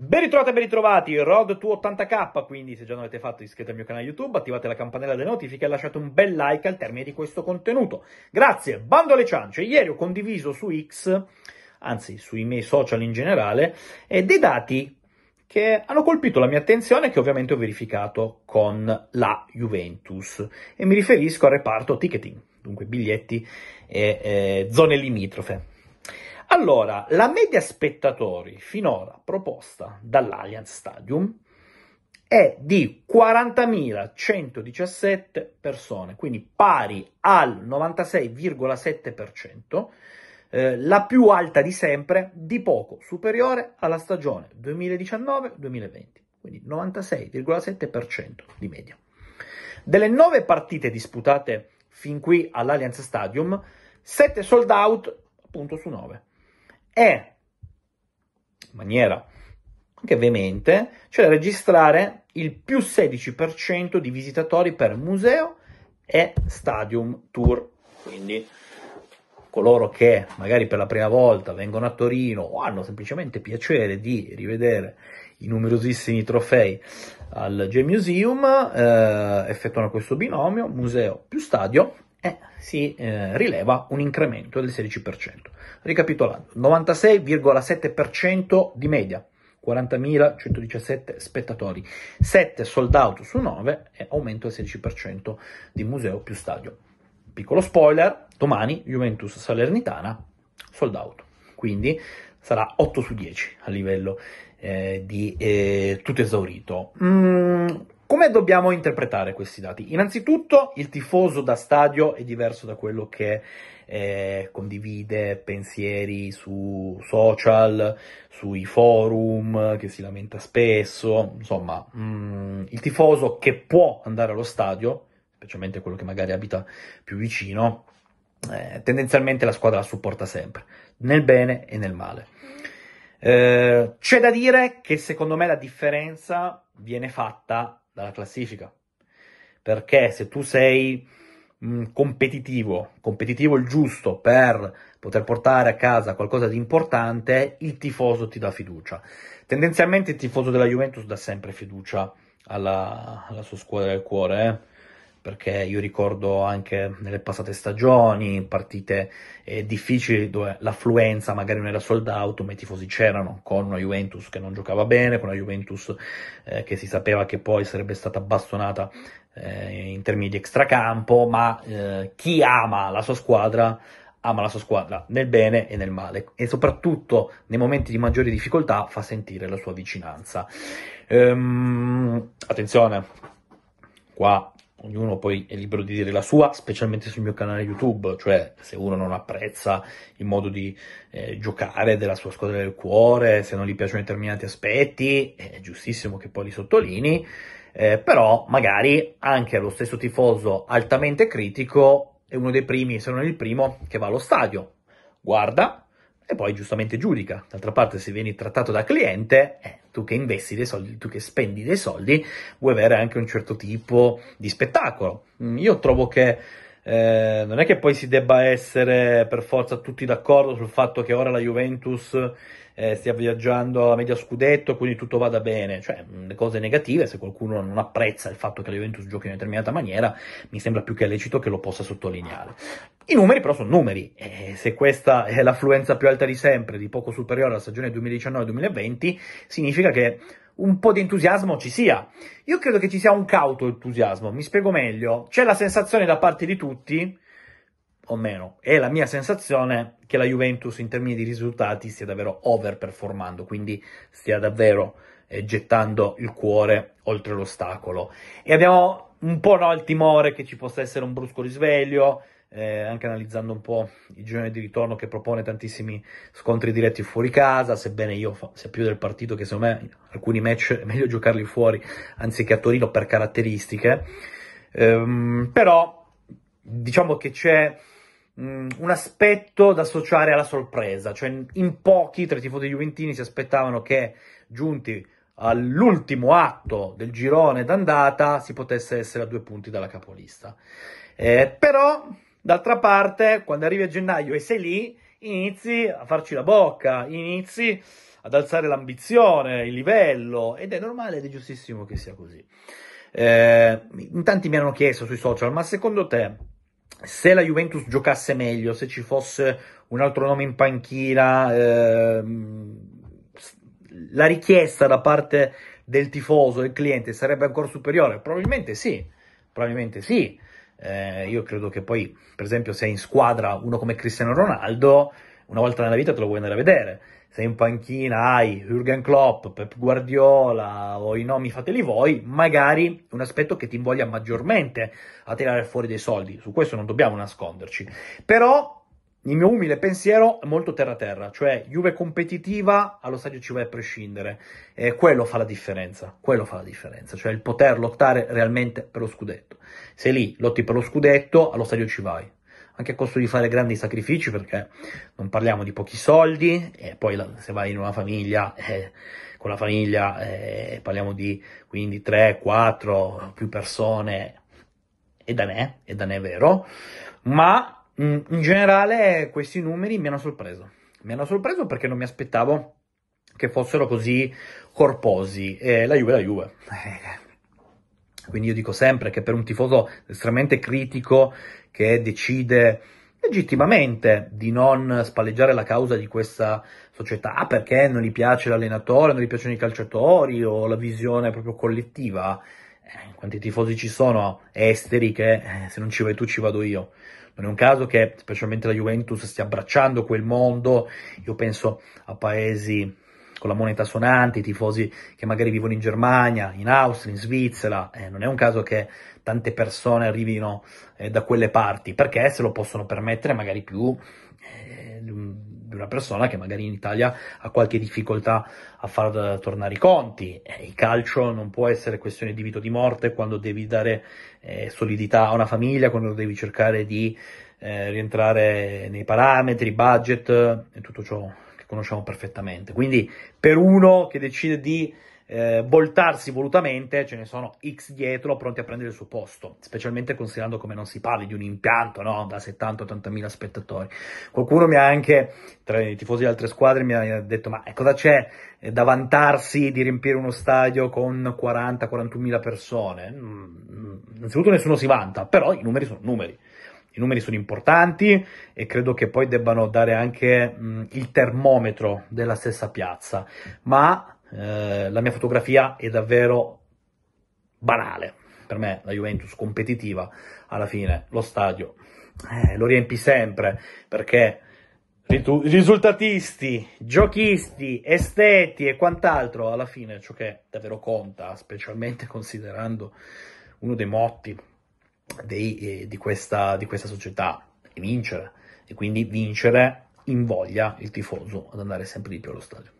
Ben ritrovati e ben ritrovati, Road to 80k, quindi se già non l'avete fatto iscrivetevi al mio canale YouTube, attivate la campanella delle notifiche e lasciate un bel like al termine di questo contenuto. Grazie, bando alle ciance, ieri ho condiviso su X, anzi sui miei social in generale, eh, dei dati che hanno colpito la mia attenzione che ovviamente ho verificato con la Juventus e mi riferisco al reparto ticketing, dunque biglietti e eh, zone limitrofe. Allora, la media spettatori finora proposta dall'Allianz Stadium è di 40.117 persone, quindi pari al 96,7%, eh, la più alta di sempre, di poco superiore alla stagione 2019-2020, quindi 96,7% di media. Delle nove partite disputate fin qui all'Allianz Stadium, 7 sold out appunto su 9 e in maniera anche veemente da registrare il più 16% di visitatori per museo e stadium tour. Quindi coloro che magari per la prima volta vengono a Torino o hanno semplicemente piacere di rivedere i numerosissimi trofei al J-Museum eh, effettuano questo binomio museo più stadio e si eh, rileva un incremento del 16%. Ricapitolando, 96,7% di media, 40.117 spettatori, 7 sold out su 9 e aumento del 16% di museo più stadio. Piccolo spoiler, domani Juventus Salernitana sold out, quindi sarà 8 su 10 a livello eh, di eh, tutto esaurito. Mm, come dobbiamo interpretare questi dati? Innanzitutto il tifoso da stadio è diverso da quello che eh, condivide pensieri su social, sui forum, che si lamenta spesso, insomma, mh, mm, il tifoso che può andare allo stadio, specialmente quello che magari abita più vicino, eh, tendenzialmente la squadra la supporta sempre, nel bene e nel male. Eh, c'è da dire che secondo me la differenza viene fatta dalla classifica. Perché se tu sei mh, competitivo, competitivo il giusto per poter portare a casa qualcosa di importante, il tifoso ti dà fiducia. Tendenzialmente il tifoso della Juventus dà sempre fiducia alla, alla sua squadra del cuore, eh? Perché io ricordo anche nelle passate stagioni, partite eh, difficili dove l'affluenza magari non era sold out, ma i tifosi c'erano, con una Juventus che non giocava bene, con una Juventus eh, che si sapeva che poi sarebbe stata bastonata eh, in termini di extracampo, ma eh, chi ama la sua squadra ama la sua squadra nel bene e nel male e soprattutto nei momenti di maggiore difficoltà fa sentire la sua vicinanza. Ehm, attenzione, qua ognuno poi è libero di dire la sua, specialmente sul mio canale YouTube, cioè se uno non apprezza il modo di eh, giocare della sua squadra del cuore, se non gli piacciono determinati aspetti, è giustissimo che poi li sottolinei, eh, però magari anche lo stesso tifoso altamente critico è uno dei primi, se non il primo, che va allo stadio, guarda e poi giustamente giudica. D'altra parte, se vieni trattato da cliente, eh, tu che investi dei soldi, tu che spendi dei soldi, vuoi avere anche un certo tipo di spettacolo. Mm, io trovo che eh, non è che poi si debba essere per forza tutti d'accordo sul fatto che ora la Juventus eh, stia viaggiando alla media scudetto, quindi tutto vada bene, cioè le cose negative, se qualcuno non apprezza il fatto che la Juventus giochi in una determinata maniera, mi sembra più che lecito che lo possa sottolineare. I numeri però sono numeri, e se questa è l'affluenza più alta di sempre, di poco superiore alla stagione 2019-2020, significa che un po' di entusiasmo ci sia. Io credo che ci sia un cauto entusiasmo, mi spiego meglio. C'è la sensazione da parte di tutti o meno. È la mia sensazione che la Juventus in termini di risultati stia davvero overperformando, quindi stia davvero eh, gettando il cuore oltre l'ostacolo. E abbiamo un po' no, il timore che ci possa essere un brusco risveglio, eh, anche analizzando un po' il girone di ritorno che propone tantissimi scontri diretti fuori casa, sebbene io fa, sia più del partito che secondo me alcuni match è meglio giocarli fuori anziché a Torino per caratteristiche. Ehm, però diciamo che c'è Mm, un aspetto da associare alla sorpresa, cioè in pochi tra i tifosi juventini si aspettavano che giunti all'ultimo atto del girone d'andata si potesse essere a due punti dalla capolista. Eh, però, d'altra parte, quando arrivi a gennaio e sei lì, inizi a farci la bocca, inizi ad alzare l'ambizione, il livello, ed è normale ed è giustissimo che sia così. Eh, in tanti mi hanno chiesto sui social, ma secondo te se la Juventus giocasse meglio, se ci fosse un altro nome in panchina, ehm, la richiesta da parte del tifoso, del cliente, sarebbe ancora superiore? Probabilmente sì, probabilmente sì. Eh, io credo che poi, per esempio, se in squadra uno come Cristiano Ronaldo, una volta nella vita te lo vuoi andare a vedere. Se in panchina hai Jürgen Klopp, Pep Guardiola o i nomi fateli voi, magari un aspetto che ti invoglia maggiormente a tirare fuori dei soldi. Su questo non dobbiamo nasconderci. Però il mio umile pensiero molto terra-terra, cioè Juve competitiva allo stadio ci vai a prescindere, e quello fa la differenza, quello fa la differenza, cioè il poter lottare realmente per lo scudetto. Se lì lotti per lo scudetto, allo stadio ci vai, anche a costo di fare grandi sacrifici perché non parliamo di pochi soldi e poi la, se vai in una famiglia, eh, con la famiglia eh, parliamo di quindi 3, 4, più persone, e da me, e da me è vero, ma in generale questi numeri mi hanno sorpreso. Mi hanno sorpreso perché non mi aspettavo che fossero così corposi. E la Juve è la Juve. Quindi io dico sempre che per un tifoso estremamente critico che decide legittimamente di non spalleggiare la causa di questa società perché non gli piace l'allenatore, non gli piacciono i calciatori o la visione proprio collettiva, eh, quanti tifosi ci sono esteri che eh, se non ci vai tu ci vado io. Non è un caso che specialmente la Juventus stia abbracciando quel mondo, io penso a paesi con la moneta sonante, i tifosi che magari vivono in Germania, in Austria, in Svizzera, eh, non è un caso che tante persone arrivino eh, da quelle parti, perché se lo possono permettere magari più eh, di una persona che magari in Italia ha qualche difficoltà a far tornare i conti. Eh, il calcio non può essere questione di vita o di morte quando devi dare eh, solidità a una famiglia, quando devi cercare di eh, rientrare nei parametri, budget e tutto ciò che conosciamo perfettamente. Quindi per uno che decide di eh, voltarsi volutamente, ce ne sono X dietro pronti a prendere il suo posto, specialmente considerando come non si parli di un impianto no? da 70-80 mila spettatori. Qualcuno mi ha anche, tra i tifosi di altre squadre, mi ha detto ma cosa c'è eh, da vantarsi di riempire uno stadio con 40-41 mila persone? Mm, innanzitutto nessuno si vanta, però i numeri sono numeri. I numeri sono importanti e credo che poi debbano dare anche mh, mm, il termometro della stessa piazza, ma eh, la mia fotografia è davvero banale. Per me la Juventus competitiva, alla fine lo stadio eh, lo riempi sempre perché risultatisti, giochisti, esteti e quant'altro, alla fine ciò che davvero conta, specialmente considerando uno dei motti dei, eh, di, questa, di questa società, è vincere. E quindi vincere invoglia il tifoso ad andare sempre di più allo stadio.